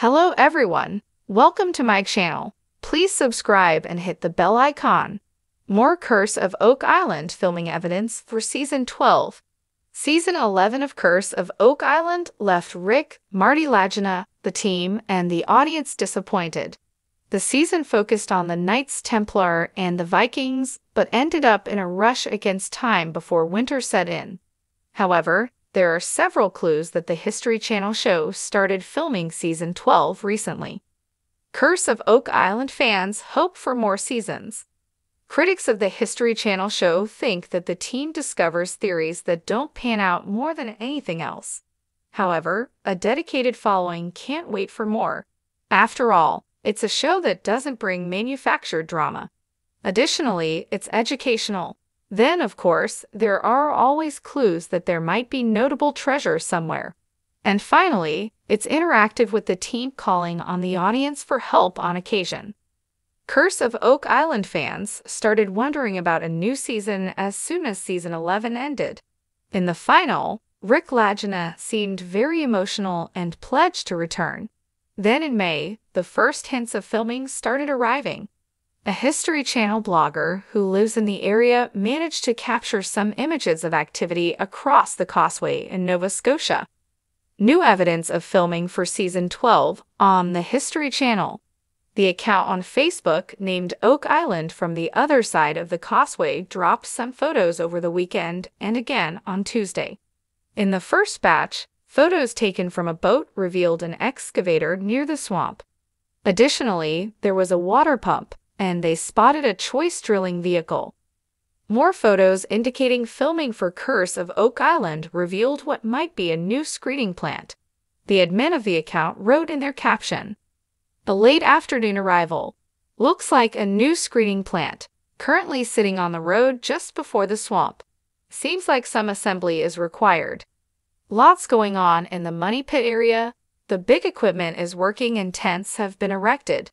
Hello everyone, welcome to my channel. Please subscribe and hit the bell icon. More Curse of Oak Island filming evidence for Season 12. Season 11 of Curse of Oak Island left Rick, Marty Lagina, the team, and the audience disappointed. The season focused on the Knights Templar and the Vikings, but ended up in a rush against time before winter set in. However, there are several clues that the History Channel show started filming season 12 recently. Curse of Oak Island fans hope for more seasons. Critics of the History Channel show think that the team discovers theories that don't pan out more than anything else. However, a dedicated following can't wait for more. After all, it's a show that doesn't bring manufactured drama. Additionally, it's educational. Then, of course, there are always clues that there might be notable treasure somewhere. And finally, it's interactive with the team calling on the audience for help on occasion. Curse of Oak Island fans started wondering about a new season as soon as season 11 ended. In the final, Rick Lagina seemed very emotional and pledged to return. Then in May, the first hints of filming started arriving. A History Channel blogger who lives in the area managed to capture some images of activity across the causeway in Nova Scotia. New evidence of filming for season 12 on the History Channel. The account on Facebook named Oak Island from the other side of the causeway dropped some photos over the weekend and again on Tuesday. In the first batch, Photos taken from a boat revealed an excavator near the swamp. Additionally, there was a water pump, and they spotted a choice drilling vehicle. More photos indicating filming for Curse of Oak Island revealed what might be a new screening plant. The admin of the account wrote in their caption, A late afternoon arrival. Looks like a new screening plant, currently sitting on the road just before the swamp. Seems like some assembly is required. Lots going on in the money pit area. The big equipment is working and tents have been erected.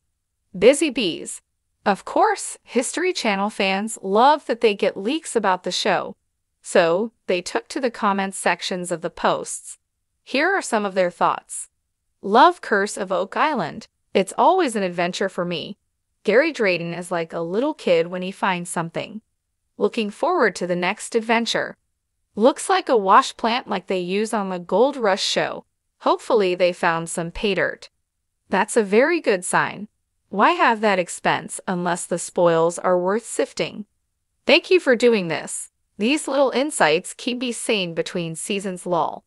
Busy bees. Of course, History Channel fans love that they get leaks about the show. So, they took to the comments sections of the posts. Here are some of their thoughts. Love Curse of Oak Island. It's always an adventure for me. Gary Drayton is like a little kid when he finds something. Looking forward to the next adventure. Looks like a wash plant like they use on the Gold Rush show. Hopefully they found some pay dirt. That's a very good sign. Why have that expense unless the spoils are worth sifting? Thank you for doing this. These little insights keep me sane between seasons lull.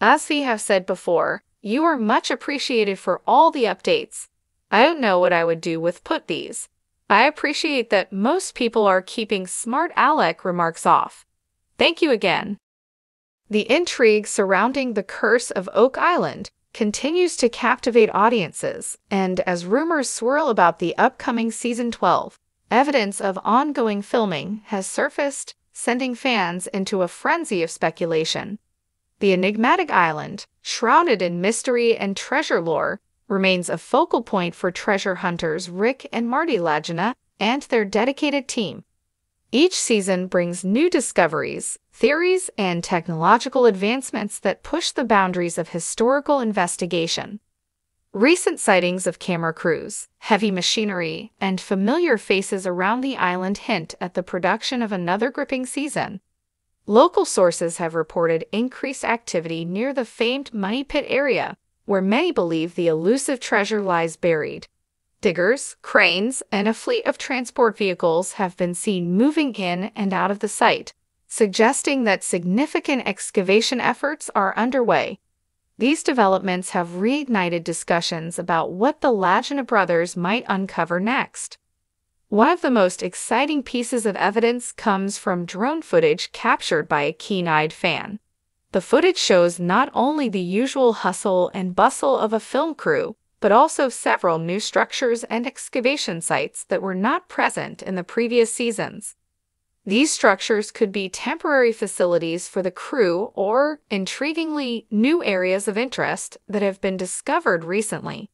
As we have said before, you are much appreciated for all the updates. I don't know what I would do with put these. I appreciate that most people are keeping smart Alec remarks off. Thank you again. The intrigue surrounding the curse of Oak Island continues to captivate audiences, and as rumors swirl about the upcoming season 12, evidence of ongoing filming has surfaced, sending fans into a frenzy of speculation. The enigmatic island, shrouded in mystery and treasure lore, remains a focal point for treasure hunters Rick and Marty Lagina and their dedicated team. Each season brings new discoveries, theories, and technological advancements that push the boundaries of historical investigation. Recent sightings of camera crews, heavy machinery, and familiar faces around the island hint at the production of another gripping season. Local sources have reported increased activity near the famed Money Pit area, where many believe the elusive treasure lies buried. Diggers, cranes, and a fleet of transport vehicles have been seen moving in and out of the site, suggesting that significant excavation efforts are underway. These developments have reignited discussions about what the Lagina brothers might uncover next. One of the most exciting pieces of evidence comes from drone footage captured by a keen-eyed fan. The footage shows not only the usual hustle and bustle of a film crew, but also several new structures and excavation sites that were not present in the previous seasons. These structures could be temporary facilities for the crew or, intriguingly, new areas of interest that have been discovered recently.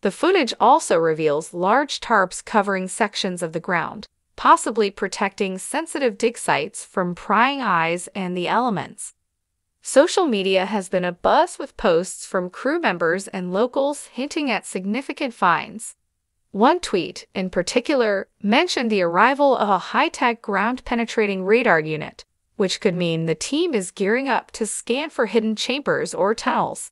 The footage also reveals large tarps covering sections of the ground, possibly protecting sensitive dig sites from prying eyes and the elements. Social media has been abuzz with posts from crew members and locals hinting at significant finds. One tweet, in particular, mentioned the arrival of a high-tech ground-penetrating radar unit, which could mean the team is gearing up to scan for hidden chambers or tunnels.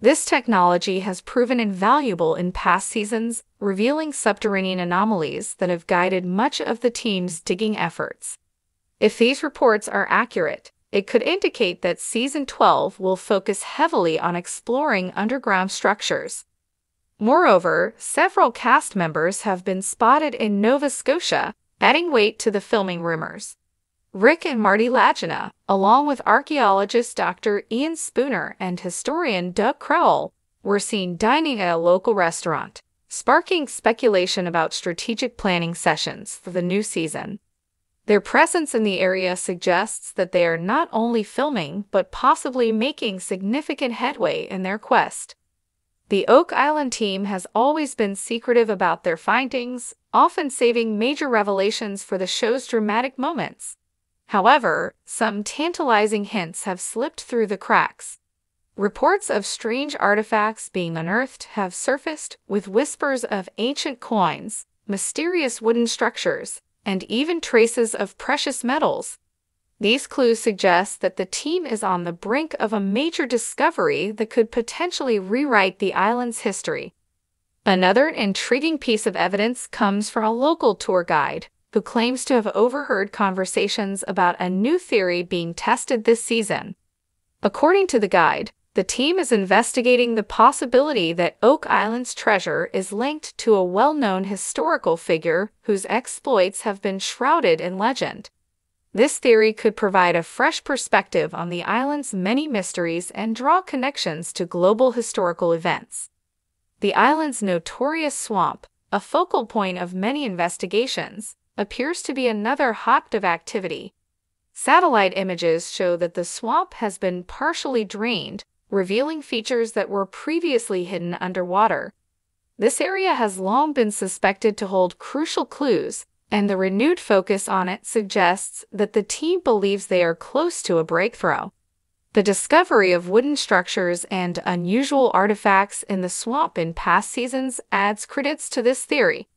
This technology has proven invaluable in past seasons, revealing subterranean anomalies that have guided much of the team's digging efforts. If these reports are accurate, it could indicate that Season 12 will focus heavily on exploring underground structures. Moreover, several cast members have been spotted in Nova Scotia, adding weight to the filming rumors. Rick and Marty Lagina, along with archaeologist Dr. Ian Spooner and historian Doug Crowell, were seen dining at a local restaurant, sparking speculation about strategic planning sessions for the new season. Their presence in the area suggests that they are not only filming but possibly making significant headway in their quest. The Oak Island team has always been secretive about their findings, often saving major revelations for the show's dramatic moments. However, some tantalizing hints have slipped through the cracks. Reports of strange artifacts being unearthed have surfaced, with whispers of ancient coins, mysterious wooden structures, and even traces of precious metals. These clues suggest that the team is on the brink of a major discovery that could potentially rewrite the island's history. Another intriguing piece of evidence comes from a local tour guide who claims to have overheard conversations about a new theory being tested this season. According to the guide, the team is investigating the possibility that Oak Island's treasure is linked to a well-known historical figure whose exploits have been shrouded in legend. This theory could provide a fresh perspective on the island's many mysteries and draw connections to global historical events. The island's notorious swamp, a focal point of many investigations, appears to be another hot of activity. Satellite images show that the swamp has been partially drained, revealing features that were previously hidden underwater. This area has long been suspected to hold crucial clues, and the renewed focus on it suggests that the team believes they are close to a breakthrough. The discovery of wooden structures and unusual artifacts in the swamp in past seasons adds credence to this theory.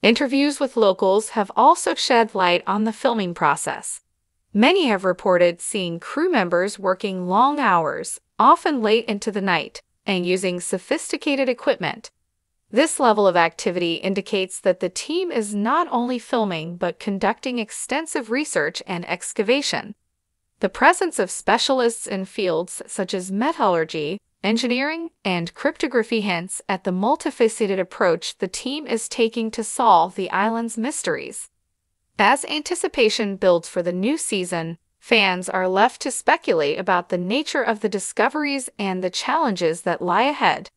Interviews with locals have also shed light on the filming process. Many have reported seeing crew members working long hours, often late into the night, and using sophisticated equipment. This level of activity indicates that the team is not only filming but conducting extensive research and excavation. The presence of specialists in fields such as metallurgy, engineering, and cryptography hints at the multifaceted approach the team is taking to solve the island's mysteries. As anticipation builds for the new season, fans are left to speculate about the nature of the discoveries and the challenges that lie ahead.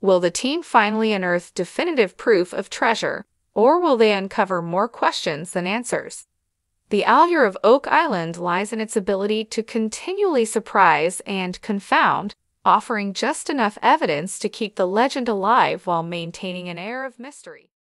Will the team finally unearth definitive proof of treasure, or will they uncover more questions than answers? The allure of Oak Island lies in its ability to continually surprise and confound, offering just enough evidence to keep the legend alive while maintaining an air of mystery.